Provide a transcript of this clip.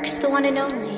The one and only.